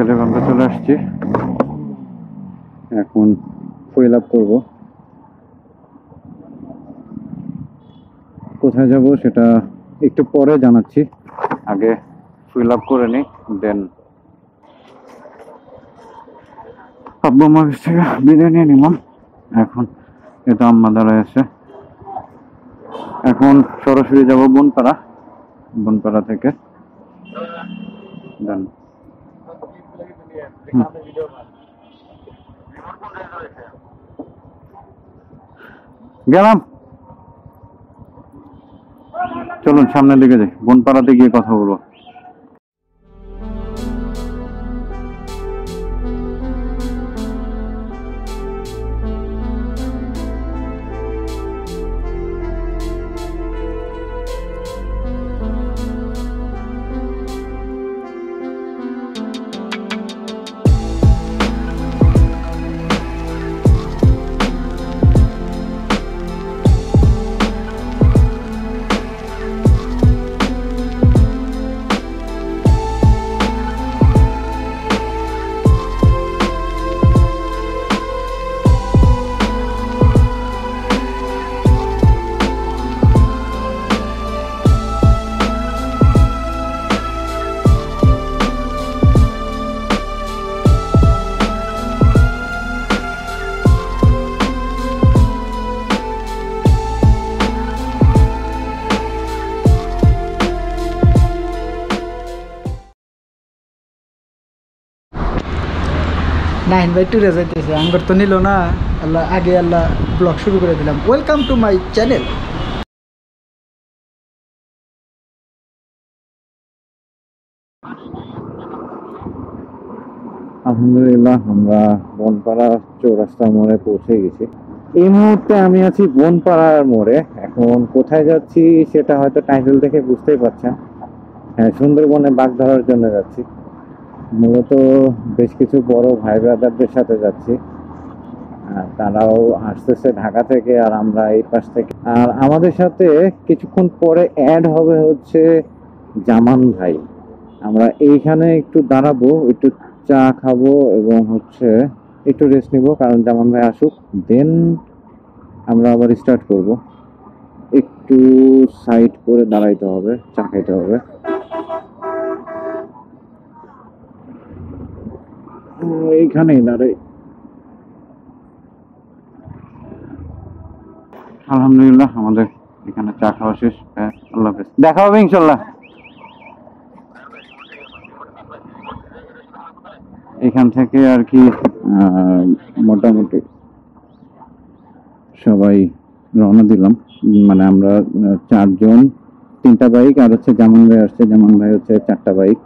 তেলে পাম্পে চলে আসছি। এখন ফুয়েল আপ করব। কোথায় যাব সেটা একটু পরে জানাচ্ছি। আগে ফুয়েল আপ করে নিই দেন আব্বু আমার কাছ থেকে বিদায় নিয়ে নিলাম। এখন এটা আম্মা দাঁড়ায় আছে। এখন সরাসরি যাব বনপাড়া। বনপাড়া থেকে। দেন গেলাম। চলুন সামনের দিকে যাই। বনপাড়াতে গিয়ে কথা বলব। নাইন বাই টুরে যাইতেছে। আঙ্গর তো নিল না। আল্লাহ, আগে আল্লাহ ব্লগ শুরু করে দিলাম। ওয়েলকাম টু মাই চ্যানেল আলহামদুলিল্লাহ, আমরা বনপাড়া চৌরাস্তা মোড়ে পৌঁছে গেছি। এই মুহূর্তে আমি আছি বনপাড়ার মোড়ে। এখন কোথায় যাচ্ছি সেটা হয়তো টাইটেল দেখে বুঝতেই পারছেন। হ্যাঁ সুন্দরবনে বাঘ ধরার জন্য যাচ্ছি। মূলত বেশ কিছু বড় ভাই ব্রাদারদের সাথে যাচ্ছি। তারাও আসতেছে ঢাকা থেকে আর আমরা এই পাশ থেকে। আর আমাদের সাথে কিছুক্ষণ পরে অ্যাড হবে হচ্ছে জামান ভাই। আমরা এইখানে একটু দাঁড়াবো, একটু চা খাব এবং হচ্ছে একটু রেস্ট নিব, কারণ জামান ভাই আসুক। দেন আমরা আবার স্টার্ট করব। একটু সাইড করে দাঁড়াইতে হবে, চা খাইতে হবে। এইখানেই দাঁড়াই আলহামদুলিল্লাহ, আমাদের এখানে চা খাওয়া শেষ। হ্যাঁ আল্লাহ হাফেজ। দেখা হবে ইনশাল্লাহ এখান থেকে আর কি মোটামুটি সবাই রওনা দিলাম। মানে আমরা চারজন, তিনটা বাইক আর হচ্ছে জামান ভাই আসছে জামান ভাই হচ্ছে চারটা বাইক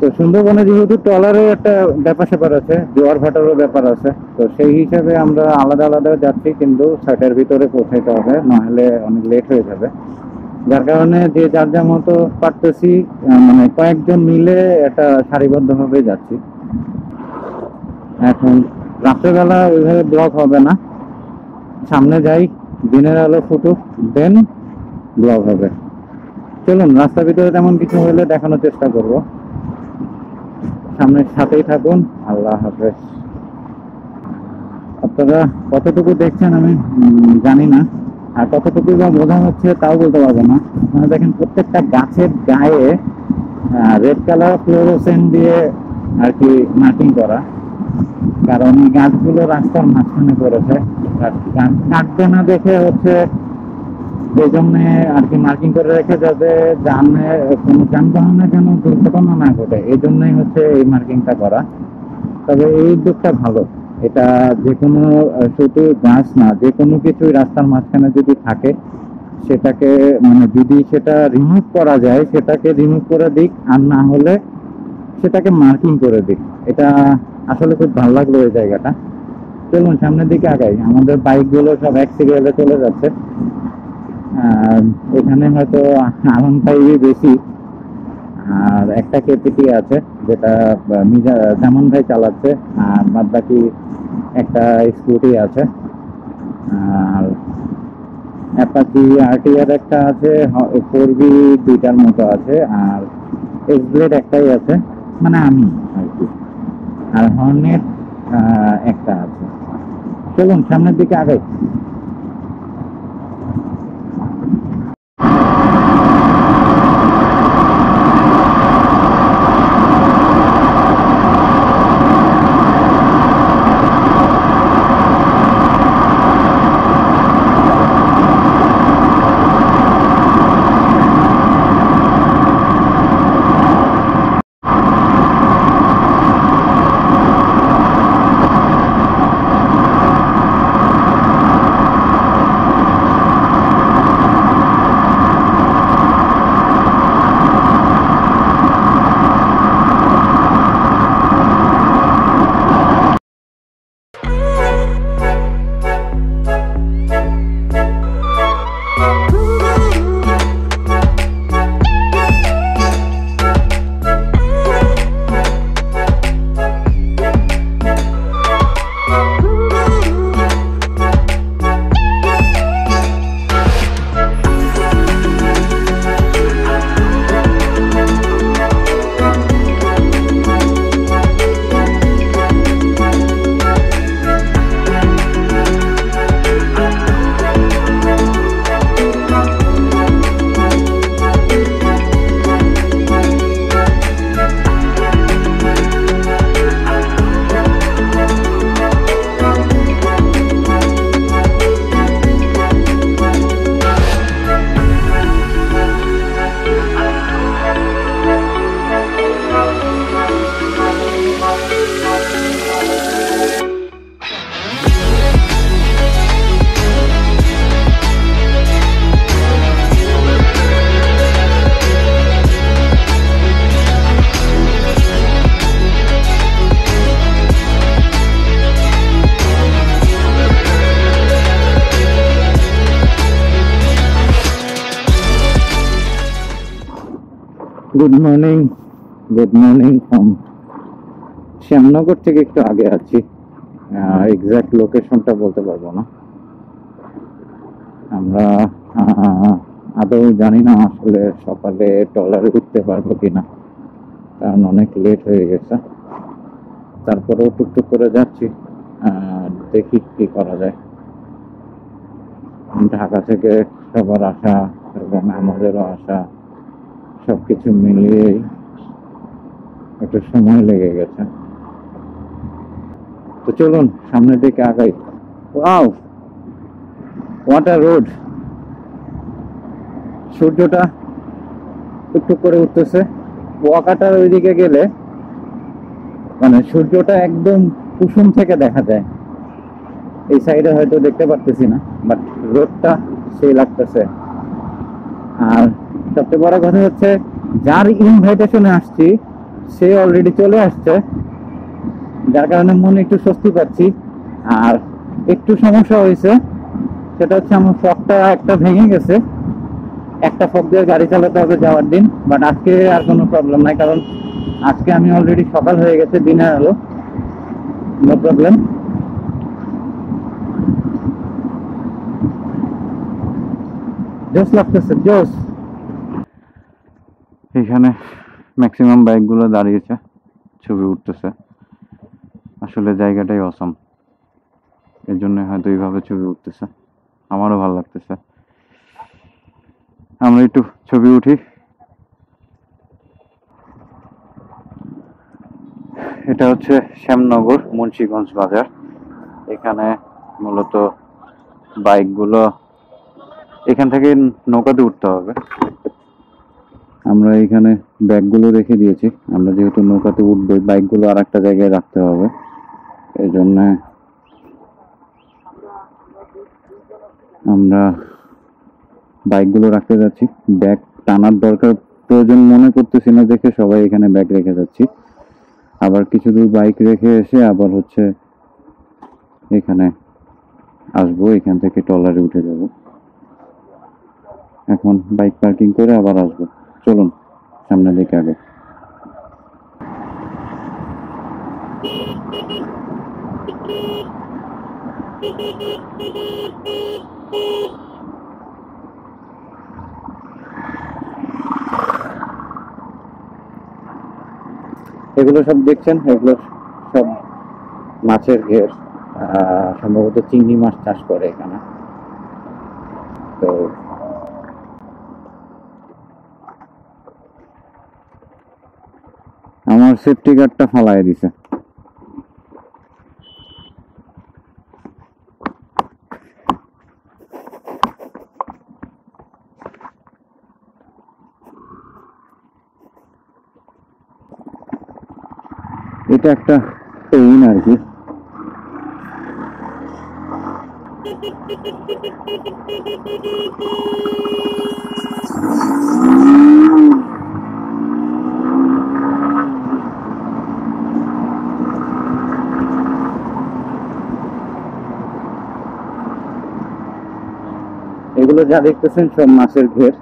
তো সুন্দরবনে যেহেতু ট্রলারের একটা ব্যাপার স্যাপার আছে, জোয়ার ভাটারও ব্যাপার আছে, তো সেই হিসাবে আমরা আলাদা আলাদা যাচ্ছি, কিন্তু ছয়টার ভিতরে পৌঁছাইতে হবে, নাহলে অনেক লেট হয়ে যাবে। যার কারণে যে যার যার মতো পারতেছি মানে কয়েকজন মিলে একটা সারিবদ্ধভাবে যাচ্ছি। এখন রাত্রেবেলা ওইভাবে ব্লক হবে না। সামনে যাই, দিনের আলো ফুটুক, দেন ব্লক হবে। চলুন, রাস্তার ভিতরে তেমন কিছু হলে দেখানোর চেষ্টা করব। সামনের সাথেই থাকুন। আল্লাহ হাফেজ। আপনারা কতটুকু দেখছেন আমি জানি না। আর কতটুকু বা বোঝা হচ্ছে তাও বলতে পারব না। আপনারা দেখেন প্রত্যেকটা গাছের গায়ে রেড কালার ফ্লোরোসেন দিয়ে আর কি মার্কিং করা। কারণ এই গাছগুলো রাস্তার মাঝখানে পড়েছে। গাছ কাটবে না দেখে হচ্ছে এই জন্য আর কি মার্কিং করে রেখে যাতে যানে কোনো যানবাহনে যেন দুর্ঘটনা না ঘটে এই জন্যই হচ্ছে এই মার্কিংটা করা। তবে এই উদ্যোগটা ভালো। এটা যে কোনো শুধু গাছ না যে কোনো কিছুই রাস্তার মাঝখানে যদি থাকে, সেটাকে মানে যদি সেটা রিমুভ করা যায়, সেটাকে রিমুভ করে দিক, আর না হলে সেটাকে মার্কিং করে দিক। এটা আসলে খুব ভালো লাগল এই জায়গাটা। চলুন, সামনের দিকে আগাই। আমাদের বাইকগুলো সব এক সিরিয়ালে চলে যাচ্ছে। এখানে হয়তো আলম ভাই বেশি। আর একটা কেপিটি আছে, যেটা মিজা ভাই চালাচ্ছে, আর বাদ বাকি একটা স্কুটি আছে। আর অ্যাপাচি আরটিআর একটা আছে ফোর বি দুইটার মতো আছে, আর এক্স ব্লেড একটাই আছে মানে আমি আর কি। আর হর্নেট একটা আছে। চলুন, সামনের দিকে আগে good morning good morning from Shyamnagar থেকে একটু আগে আছি। এক্সাক্ট লোকেশনটা বলতে পারব না। আমরা আদৌ জানি না আসলে সকালে টলারে উঠতে পারব কিনা। কারণ অনেক লেট হয়ে গেছে। তারপরেও টুকটুক করে যাচ্ছি। দেখি কি করা যায়। ঢাকা থেকে সবার আসা এবং আমাদেরও আসা। সবকিছু মিলিয়ে একটু সময় লেগে গেছে। তো চলুন, সামনের দিকে আগাই। ওয়াও! ওয়াটার রোড সূর্যটা টুকটুক করে উঠতেছে। ওয়াকাটার ওইদিকে গেলে মানে সূর্যটা একদম কুসুম থেকে দেখা যায়। এই সাইডে হয়তো দেখতে পারতেছি না বাট রোডটা সেই লাগতেছে। আর সবচেয়ে বড় কথা হচ্ছে, যার ইনভাইটেশনে আসছি, সে অলরেডি চলে আসছে। যার কারণে মনে একটু স্বস্তি পাচ্ছি। আর একটু সমস্যা হয়েছে, সেটা হচ্ছে আমার ফকটা একটা ভেঙে গেছে। একটা ফক দিয়ে গাড়ি চালাতে হবে যাওয়ার দিন বাট আজকে আর কোনো প্রবলেম নাই, কারণ আজকে আমি অলরেডি সকাল হয়ে গেছে দিনের আলো নো প্রবলেম জোস লাগতেছে জোস এখানে ম্যাক্সিমাম বাইকগুলো দাঁড়িয়েছে, ছবি উঠতেছে। আসলে জায়গাটাই অসম এর জন্য হয়তো এইভাবে ছবি উঠতেছে। আমারও ভালো লাগতেছে। আমরা একটু ছবি উঠি। এটা হচ্ছে শ্যামনগর, মুন্সীগঞ্জ বাজার। এখানে মূলত বাইকগুলো এখান থেকে নৌকাতে উঠতে হবে। আমরা এখানে ব্যাগগুলো রেখে দিয়েছি। আমরা যেহেতু নৌকাতে উঠবো, বাইকগুলো আর একটা জায়গায় রাখতে হবে। এই জন্য আমরা বাইকগুলো রাখতে যাচ্ছি। ব্যাগ টানার দরকার প্রয়োজন মনে করতেছি না, দেখে সবাই এখানে ব্যাগ রেখে যাচ্ছি। আবার কিছু দূর বাইক রেখে এসে আবার হচ্ছে এখানে আসব, এখান থেকে টলারে উঠে যাব। এখন বাইক পার্কিং করে আবার আসব। চলুন, সামনের দিকে আগে। এগুলো সব দেখছেন? এগুলো সব মাছের ঘের সম্ভবত চিংড়ি মাছ চাষ করে এখানে। তো আমার সেফটি গার্ডটা ফালাই দিছে। এটা একটা পেইন আর কি। এগুলো যা দেখতেছেন সব মাছের ঘের।